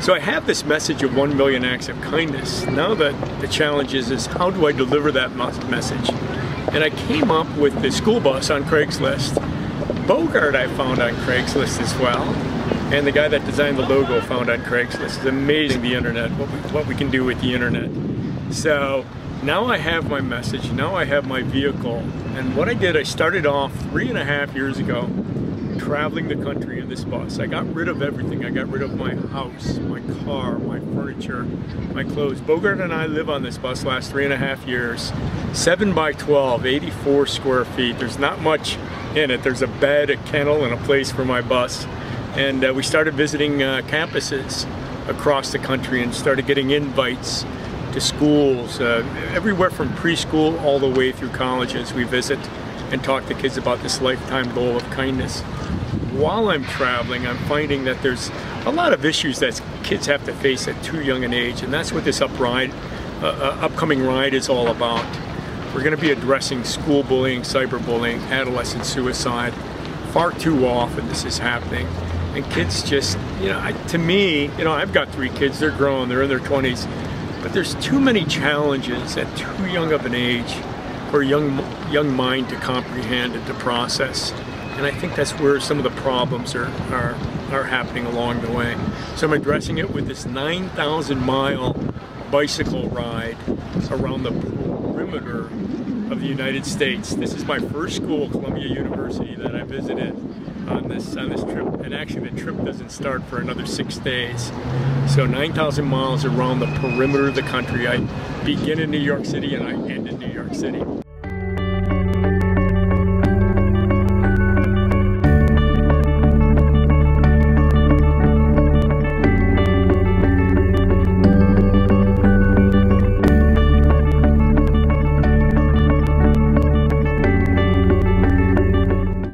So I have this message of 1 million acts of kindness. Now that the challenge is, is how do I deliver that message? And I came up with the school bus on Craigslist. Bogart I found on Craigslist as well. And the guy that designed the logo found on Craigslist. It's amazing the internet, what we, what we can do with the internet. So now I have my message, now I have my vehicle. And what I did, I started off three and a half years ago traveling the country in this bus. I got rid of everything. I got rid of my house, my car, my furniture, my clothes. Bogart and I live on this bus last three and a half years. 7 by 12, 84 square feet. There's not much in it. There's a bed, a kennel, and a place for my bus. And uh, we started visiting uh, campuses across the country and started getting invites to schools, uh, everywhere from preschool all the way through colleges. We visit and talk to kids about this lifetime goal of kindness. While I'm traveling, I'm finding that there's a lot of issues that kids have to face at too young an age, and that's what this uh, uh, upcoming ride is all about. We're going to be addressing school bullying, cyberbullying, adolescent suicide. Far too often this is happening. And kids just, you know, I, to me, you know, I've got three kids, they're grown, they're in their 20s, but there's too many challenges at too young of an age for a young, young mind to comprehend and to process. And I think that's where some of the problems are, are, are happening along the way. So I'm addressing it with this 9,000 mile bicycle ride around the perimeter of the United States. This is my first school, Columbia University, that I visited on this on this trip. And actually the trip doesn't start for another six days. So 9,000 miles around the perimeter of the country. I begin in New York City and I end in New York City.